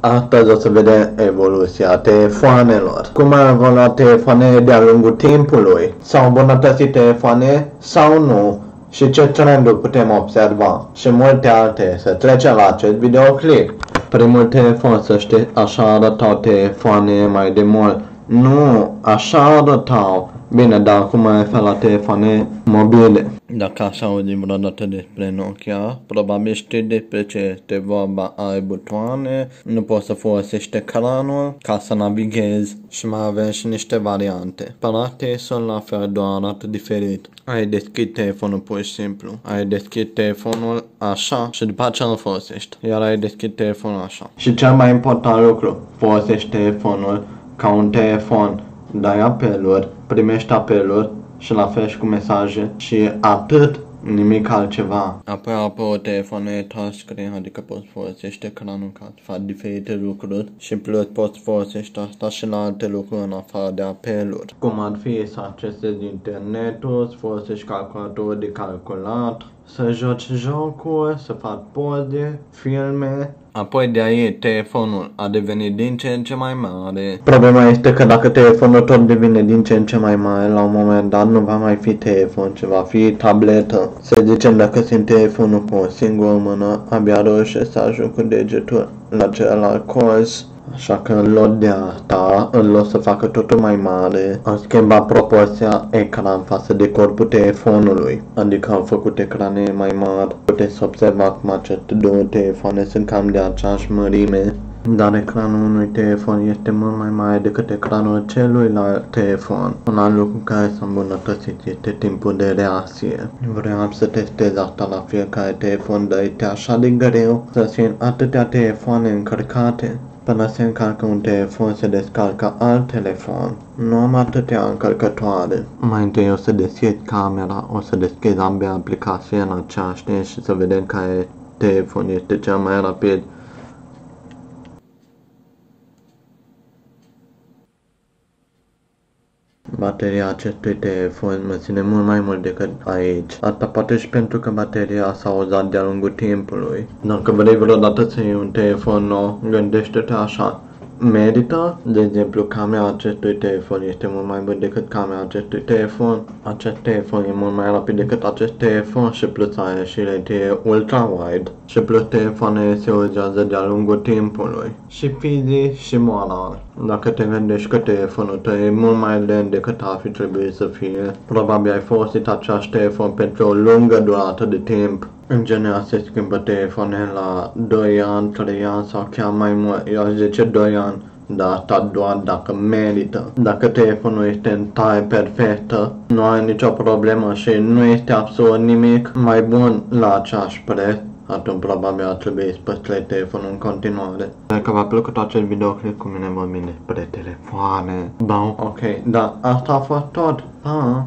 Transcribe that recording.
Astăzi o să vedem evoluția telefoanelor. Cum au evoluat telefoanele de-a lungul timpului? S-au îmbunătățit telefoane sau nu? Și ce trenduri putem observa? Și multe alte. Să trecem la acest videoclip. Primul telefon, să știți, așa arătau telefoane mai de mult. Nu, așa arătau. Bine, dar acum mă refer la telefoane mobile. Dacă așa auzi vreodată despre Nokia, probabil știi despre ce este vorba. Are butoane, nu poți să folosești ecranul ca să navighezi și mai avem și niște variante. Practic sunt la fel, doar arată diferit. Ai deschis telefonul pur și simplu. Ai deschis telefonul așa și după aceea nu folosești. Iar ai deschis telefonul așa. Și cel mai important lucru, folosești telefonul ca un telefon dai apeluri, primești apeluri și la fel și cu mesaje și atât nimic altceva. Apoi apoi telefonul touchscreen, adică poți folosește ecranul ca să faci diferite lucruri și plus poți folosește asta și la alte lucruri în afară de apeluri. Cum ar fi să accesezi internetul, să folosești calculatorul de calculat, să joci jocuri, să faci poze, filme, Apoi de aici telefonul a devenit din ce în ce mai mare. Problema este că dacă telefonul tot devine din ce în ce mai mare, la un moment dat nu va mai fi telefon, ci va fi tabletă. Să zicem dacă sunt telefonul cu o singură mână, abia reușesc să ajung cu degetul la celălalt colț Așa că în loc de asta, în loc să facă totul mai mare, am schimbat proporția ecran față de corpul telefonului. Adică am făcut ecrane mai mari. Puteți să observa cum aceste două telefoane sunt cam de aceeași mărime. Dar ecranul unui telefon este mult mai mare decât ecranul celuilalt telefon. Un alt lucru care s-a îmbunătățit este timpul de reacție. Vreau să testez asta la fiecare telefon, dar este așa de greu să țin atâtea telefoane încărcate. Până se încarcă un telefon, se descarcă alt telefon. Nu am atâtea încărcătoare. Mai întâi o să deschid camera, o să deschid ambele aplicații în același timp și să vedem care telefon este cel mai rapid. Bateria acestui telefon mă ține mult mai mult decât aici. Asta poate și pentru că bateria s-a uzat de-a lungul timpului. Dacă vrei vreodată să iei un telefon nou, gândește-te așa merită. De exemplu, camera acestui telefon este mult mai bună decât camera acestui telefon. Acest telefon e mult mai rapid decât acest telefon și plus are și lente ultra-wide. Și plus telefoanele se uzează de-a lungul timpului. Și fizic și moral. Dacă te gândești că telefonul tău e mult mai lent decât ar fi trebuit să fie, probabil ai folosit acest telefon pentru o lungă durată de timp. În general se schimbă telefoane la 2 ani, 3 ani sau chiar mai mult. Eu aș zice 2 ani, dar asta doar dacă merită. Dacă telefonul este în taie perfectă, nu ai nicio problemă și nu este absolut nimic mai bun la același preț, atunci probabil ar trebui să păstrezi telefonul în continuare. Dacă v-a plăcut acest videoclip cu mine vorbim despre telefoane. Bun, ok, da, asta a fost tot. Pa!